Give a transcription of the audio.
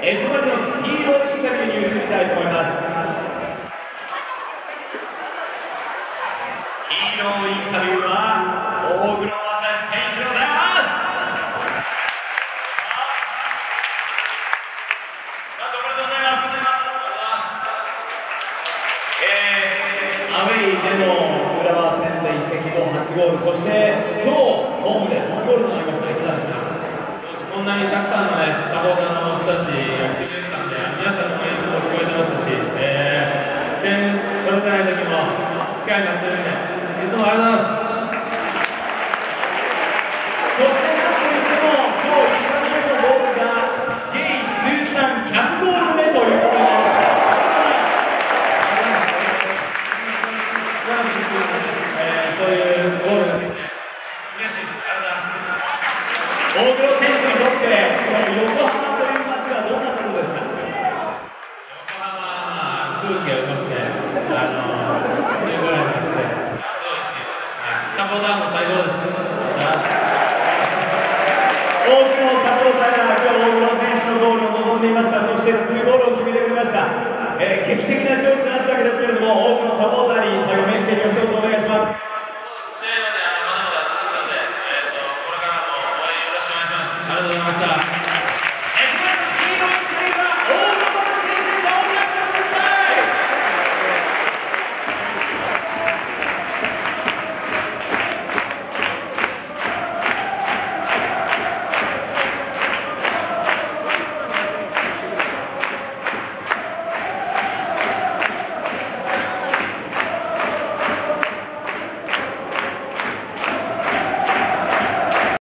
えー、ここまでのヒーローインタビューに移りたいと思いますヒーローインタビューは大黒正選手でございますえー、アウェイでの浦和戦で移籍後初ゴールそして今日ホームで初ゴールとなりましたいかがでしたこんなにたくさんのねサポーターのたちが来てくれてたんで皆さんの応援も聞こえてましたし、えー、点取れてない時も力になってるんでいつもありがとうございますそしてなといっても今日一発目のゴールが J 通算100ゴール目ということになりましたえー、そういうゴールができて嬉しいです。ありがとうございます選手にとってこの横浜という街はどんなところですか横浜は空気が良くて、あの、チームライブで、そうですし、サポーターも最高です。多くのサポーターが今日大黒選手のゴールを望んでいましたそして2ゴールを決めてくれました、えー劇的な勝利となったわけですけれども多くのサポーターに最後メッセージを一言お願いします試合まであのまだまだ続くので、えーと、これからも応援よろしくお願いします。ありがとうございました。